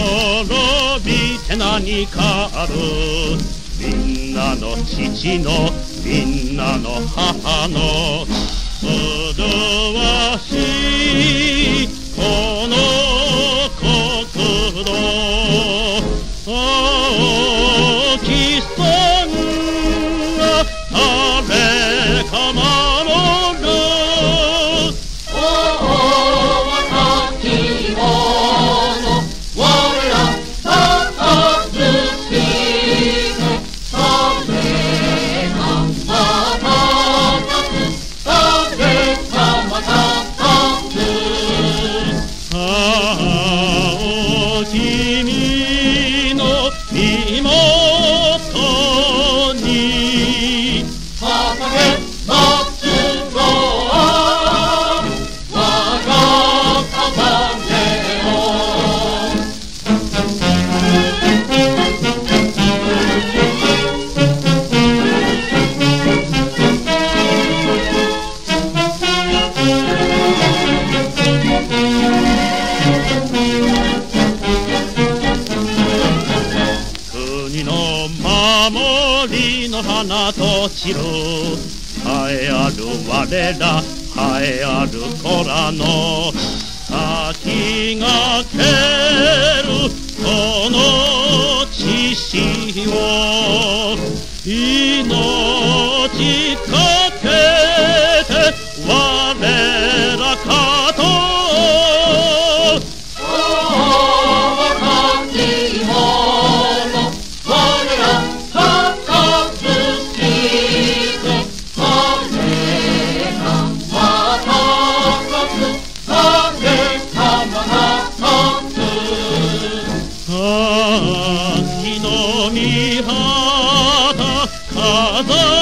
滅びて何かある。みんなの父のみんなの母の麗しい守りの花と散る。栄えある我ら栄えある子らの。先がけるこの血潮。命か matar.